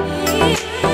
Yeah.